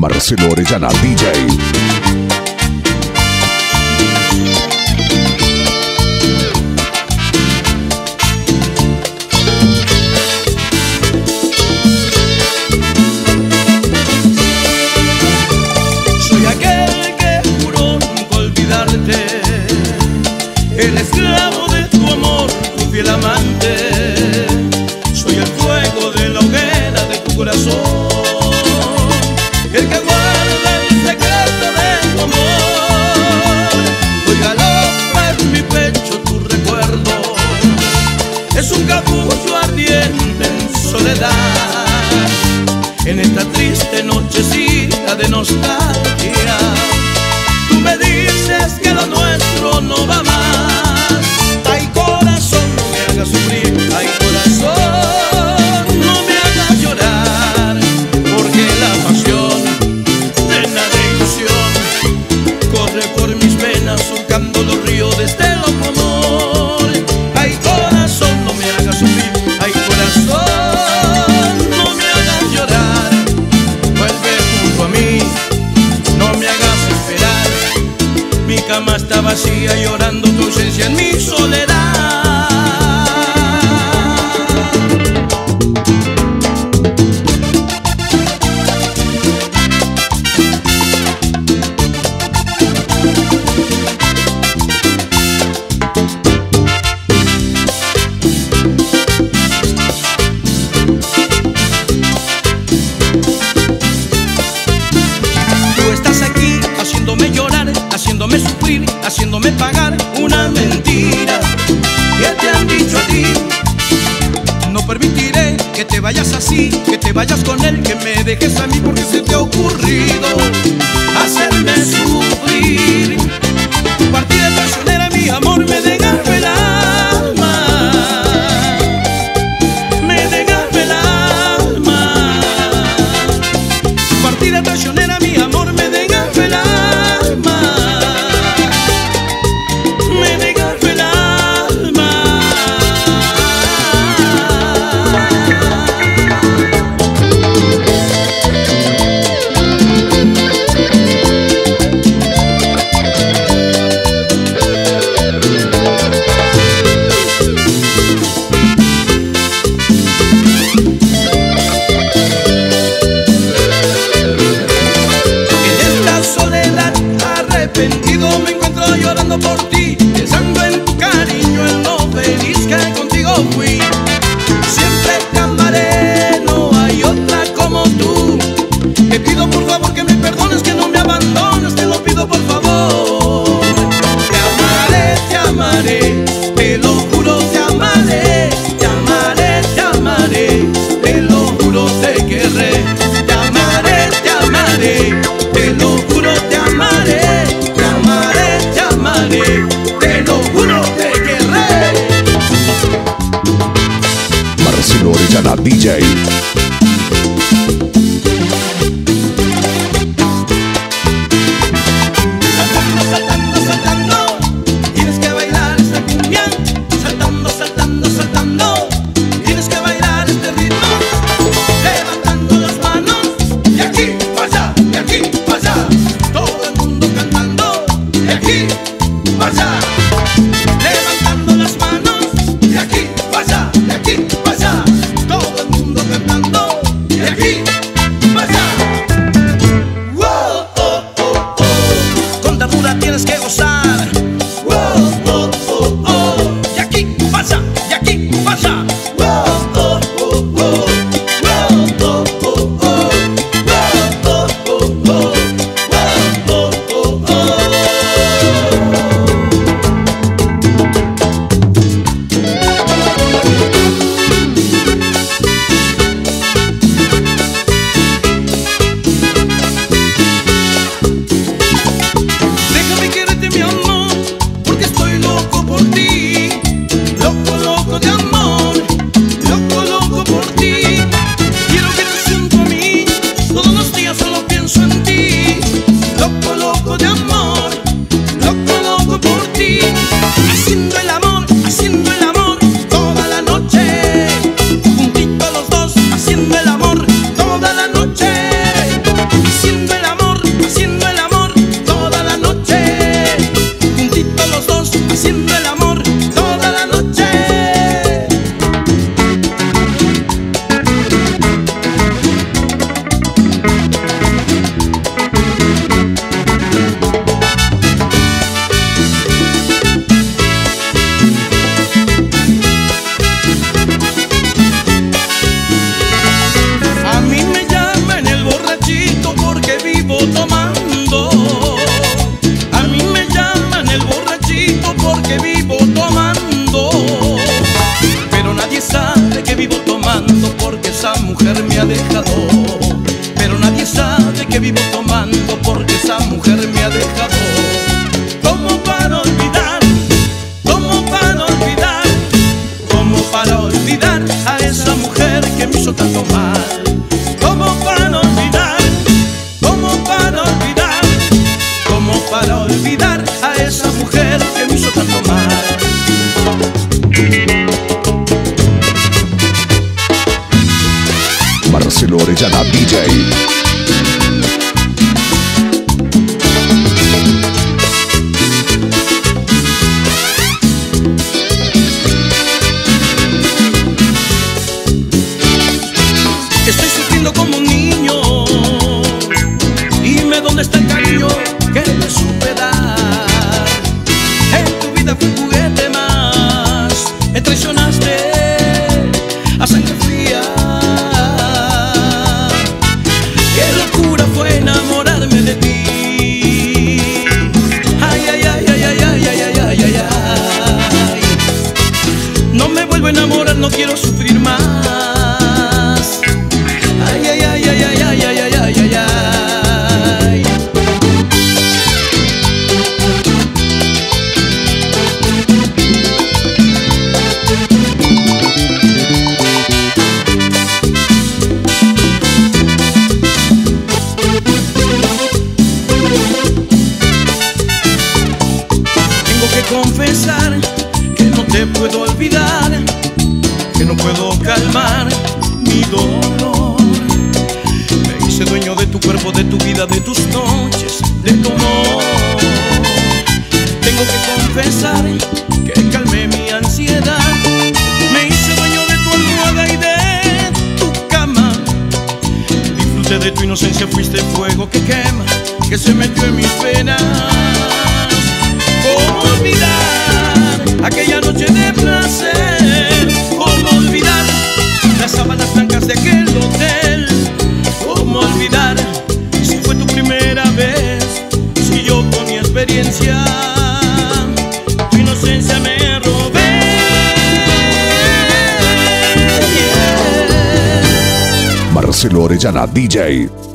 Marcelo Orellana, DJ. menos cama está vacía llorando tu ausencia en mi soledad. me pagar una mentira que te han dicho a ti. No permitiré que te vayas así, que te vayas con él, que me dejes a mí porque se te ha ocurrido hacerme sufrir. Tu partida Orellana DJ. Vivo tomando porque esa mujer me ha dejado. Confesar que no te puedo olvidar, que no puedo calmar mi dolor. Me hice dueño de tu cuerpo, de tu vida, de tus noches, de tu amor. Tengo que confesar que calmé mi ansiedad. Me hice dueño de tu almohada y de tu cama. Disfruté de tu inocencia, fuiste fuego que quema, que se metió en mis venas. ¿Cómo Marcelo Orellana, DJ.